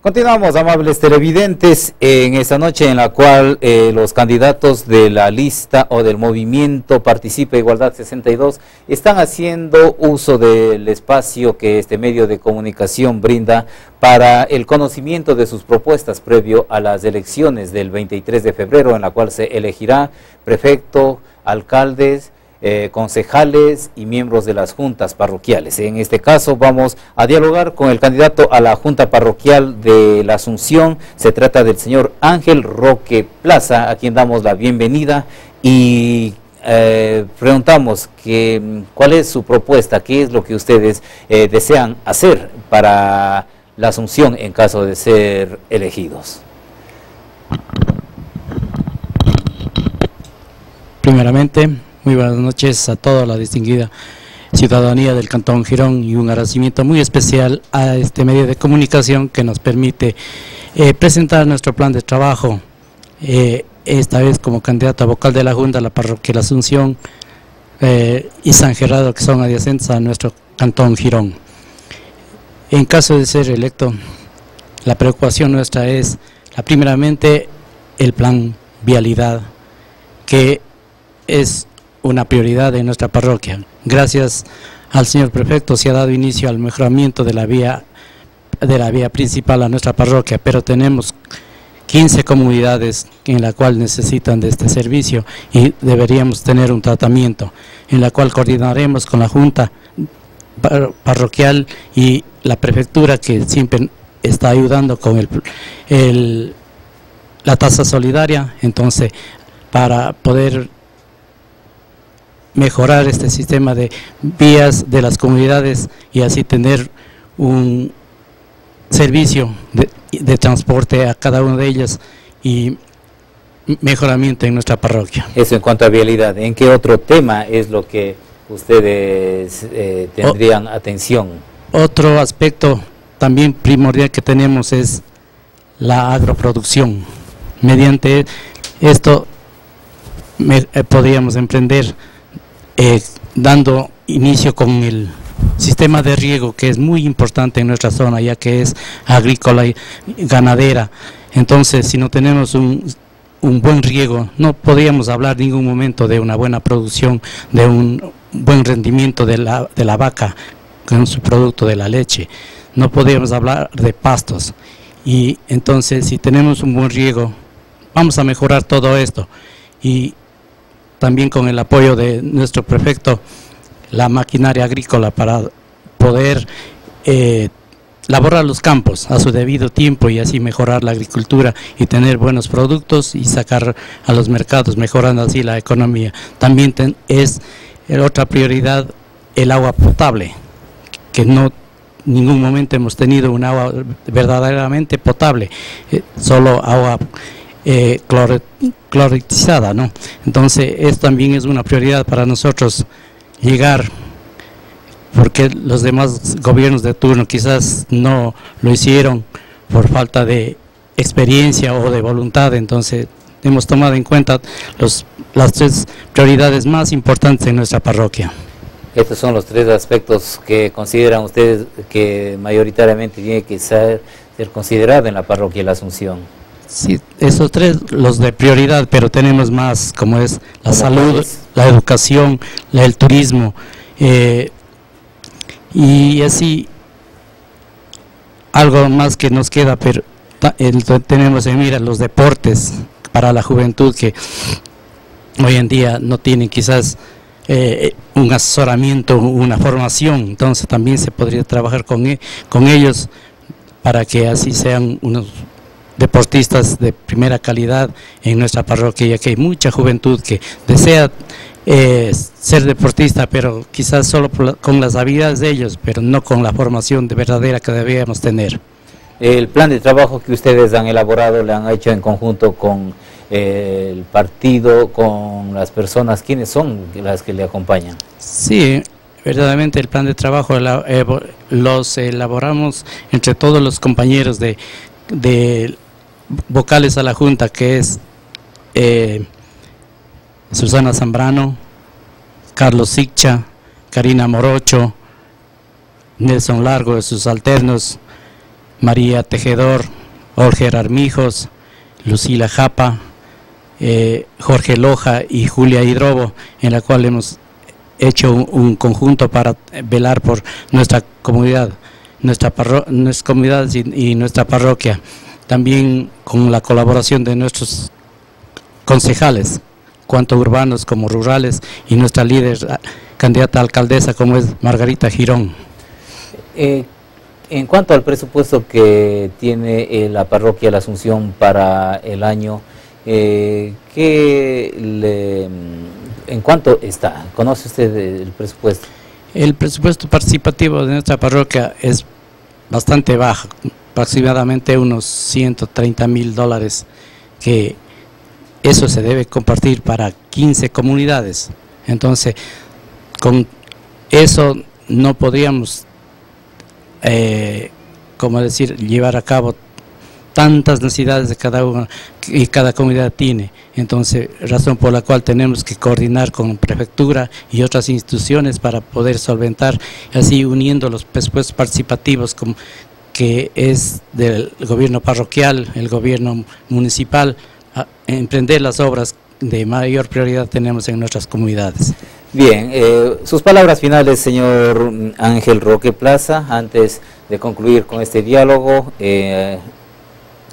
Continuamos, amables televidentes, en esta noche en la cual eh, los candidatos de la lista o del movimiento Participa Igualdad 62 están haciendo uso del espacio que este medio de comunicación brinda para el conocimiento de sus propuestas previo a las elecciones del 23 de febrero en la cual se elegirá prefecto, alcaldes, eh, concejales y miembros de las juntas parroquiales. En este caso vamos a dialogar con el candidato a la Junta Parroquial de la Asunción. Se trata del señor Ángel Roque Plaza, a quien damos la bienvenida y eh, preguntamos que, cuál es su propuesta, qué es lo que ustedes eh, desean hacer para la Asunción en caso de ser elegidos. Primeramente, muy buenas noches a toda la distinguida ciudadanía del Cantón Girón y un agradecimiento muy especial a este medio de comunicación que nos permite eh, presentar nuestro plan de trabajo, eh, esta vez como candidato a vocal de la Junta, la parroquia La Asunción eh, y San Gerardo, que son adyacentes a nuestro Cantón Girón. En caso de ser electo, la preocupación nuestra es, primeramente, el plan vialidad, que es una prioridad de nuestra parroquia. Gracias al señor prefecto se ha dado inicio al mejoramiento de la vía de la vía principal a nuestra parroquia, pero tenemos 15 comunidades en la cual necesitan de este servicio y deberíamos tener un tratamiento en la cual coordinaremos con la Junta Parroquial y la Prefectura que siempre está ayudando con el la tasa solidaria, entonces para poder mejorar este sistema de vías de las comunidades y así tener un servicio de, transporte a cada una de ellas y mejoramiento en nuestra parroquia. Eso en cuanto a vialidad. ¿En qué otro tema es lo que ustedes eh, tendrían atención? Otro aspecto también primordial que tenemos es la agroproducción. Mediante esto eh, podríamos emprender eh, dando inicio con el sistema de riego que es muy importante en nuestra zona ya que es agrícola y ganadera. Entonces si no tenemos un, buen riego no podríamos hablar en ningún momento de una buena producción de un buen rendimiento de la, de la vaca con su producto de la leche. No podríamos hablar de pastos. Y entonces si tenemos un buen riego vamos a mejorar todo esto. Y también con el apoyo de nuestro prefecto, la maquinaria agrícola para poder eh, laborar los campos a su debido tiempo y así mejorar la agricultura y tener buenos productos y sacar a los mercados, mejorando así la economía. También es otra prioridad el agua potable, que no ningún momento hemos tenido un agua verdaderamente potable, eh, solo agua eh, clorizada, ¿no? Entonces, esto también es una prioridad para nosotros llegar, porque los demás gobiernos de turno quizás no lo hicieron por falta de experiencia o de voluntad, entonces hemos tomado en cuenta los, las tres prioridades más importantes en nuestra parroquia. Estos son los tres aspectos que consideran ustedes que mayoritariamente tiene que ser, ser considerado en la parroquia de la Asunción. Sí, esos tres, los de prioridad, pero tenemos más, como es la salud, la educación, el turismo, eh, y así algo más que nos queda, pero tenemos en mira los deportes para la juventud que hoy en día no tienen quizás eh, un asesoramiento, una formación, entonces también se podría trabajar con, e, con ellos para que así sean unos deportistas de primera calidad en nuestra parroquia, ya que hay mucha juventud que desea eh, ser deportista, pero quizás solo con las habilidades de ellos, pero no con la formación de verdadera que debíamos tener. El plan de trabajo que ustedes han elaborado, le han hecho en conjunto con eh, el partido, con las personas, ¿quiénes son las que le acompañan? Sí, verdaderamente el plan de trabajo eh, los elaboramos entre todos los compañeros de, de vocales a la Junta, que es eh, Susana Zambrano, Carlos Sicha, Karina Morocho, Nelson Largo de sus alternos, María Tejedor, Olger Armijos, Lucila Japa, eh, Jorge Loja y Julia Hidrobo, en la cual hemos hecho un, conjunto para velar por nuestra comunidad, nuestra, nuestra comunidad y, nuestra parroquia. También con la colaboración de nuestros concejales, cuanto urbanos como rurales, y nuestra líder ah, candidata a alcaldesa como es Margarita Girón. Eh, en cuanto al presupuesto que tiene eh, la parroquia La Asunción para el año, eh, ¿qué ¿en cuánto está? ¿Conoce usted el presupuesto? El presupuesto participativo de nuestra parroquia es bastante bajo, aproximadamente unos 130 mil dólares, que eso se debe compartir para 15 comunidades. Entonces, con eso no podríamos, eh, como decir, llevar a cabo tantas necesidades de cada uno y cada comunidad tiene. Entonces, razón por la cual tenemos que coordinar con prefectura y otras instituciones para poder solventar, así uniendo los presupuestos participativos como, que es del gobierno parroquial, el gobierno municipal, emprender las obras de mayor prioridad tenemos en nuestras comunidades. Bien, eh, sus palabras finales, señor Ángel Roque Plaza, antes de concluir con este diálogo. Eh,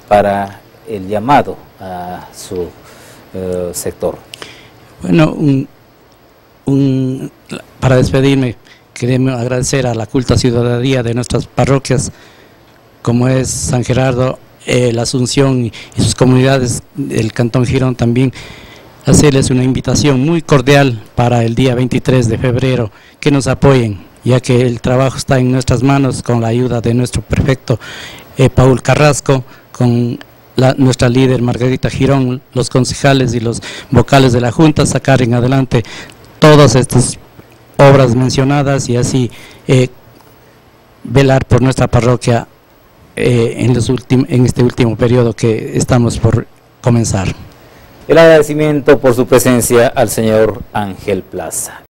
para el llamado a su eh, sector? Bueno, para despedirme, queremos agradecer a la culta ciudadanía de nuestras parroquias, como es San Gerardo, eh, la Asunción y sus comunidades del Cantón Girón también, hacerles una invitación muy cordial para el día 23 de febrero, que nos apoyen, ya que el trabajo está en nuestras manos con la ayuda de nuestro prefecto eh, Paul Carrasco, con nuestra líder Margarita Girón, los concejales y los vocales de la Junta, sacar en adelante todas estas obras mencionadas y así eh, velar por nuestra parroquia eh, en, los en este último periodo que estamos por comenzar. El agradecimiento por su presencia al señor Ángel Plaza.